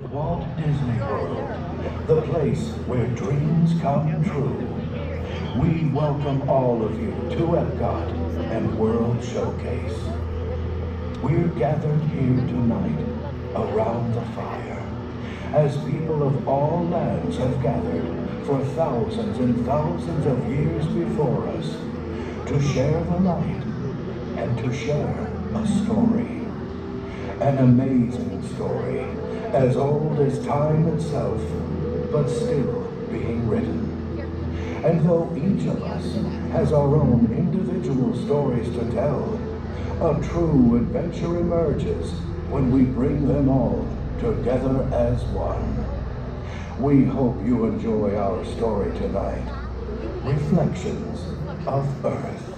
Walt Disney World, the place where dreams come true. We welcome all of you to Epcot and World Showcase. We're gathered here tonight around the fire as people of all lands have gathered for thousands and thousands of years before us to share the light and to share a story. An amazing story, as old as time itself, but still being written. And though each of us has our own individual stories to tell, a true adventure emerges when we bring them all together as one. We hope you enjoy our story tonight. Reflections of Earth.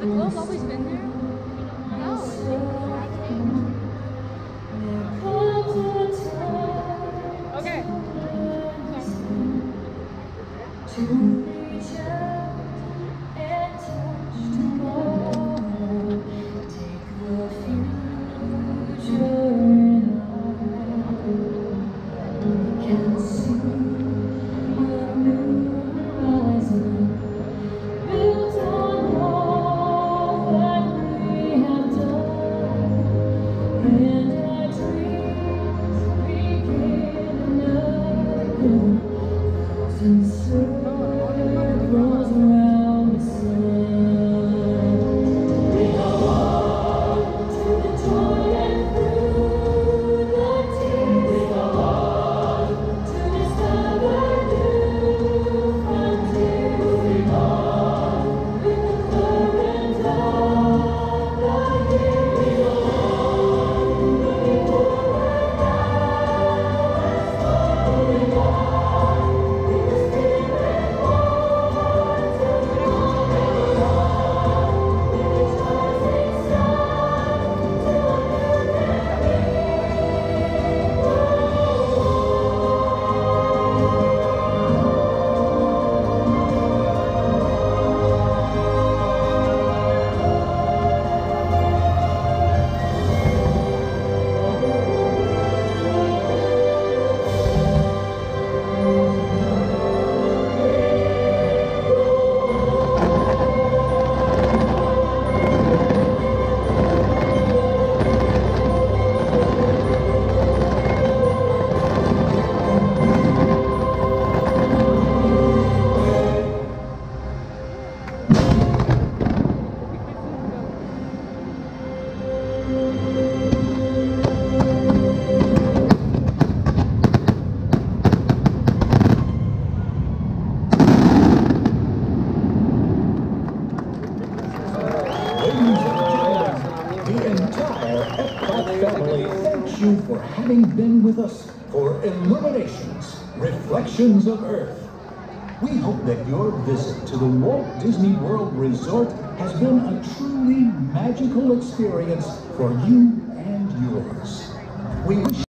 The globe always been there? No. Okay. Reflections of Earth. We hope that your visit to the Walt Disney World Resort has been a truly magical experience for you and yours. We wish